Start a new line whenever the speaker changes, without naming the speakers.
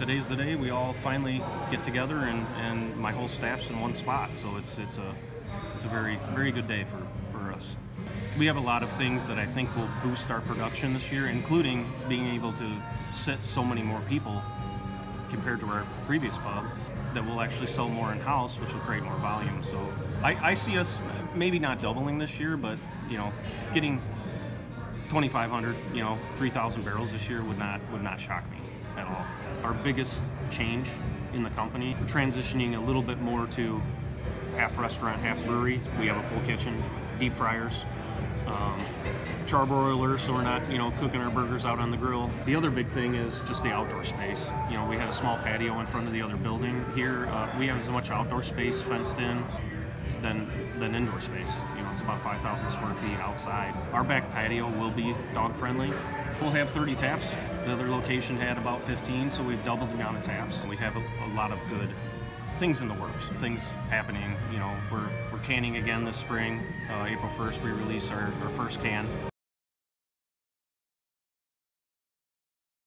Today's the day we all finally get together and, and my whole staff's in one spot. So it's it's a it's a very very good day for, for us. We have a lot of things that I think will boost our production this year, including being able to sit so many more people compared to our previous pub that we'll actually sell more in house, which will create more volume. So I, I see us maybe not doubling this year, but you know, getting 2,500, you know, 3,000 barrels this year would not would not shock me at all. Our biggest change in the company, We're transitioning a little bit more to half restaurant, half brewery. We have a full kitchen, deep fryers, um, charbroilers, so we're not, you know, cooking our burgers out on the grill. The other big thing is just the outdoor space. You know, we have a small patio in front of the other building. Here, uh, we have as much outdoor space fenced in than than indoor space. You know, it's about 5,000 square feet outside. Our back patio will be dog friendly. We'll have 30 taps. The other location had about 15, so we've doubled the amount of taps. We have a, a lot of good things in the works, things happening. You know, we're, we're canning again this spring. Uh, April 1st, we release our, our first can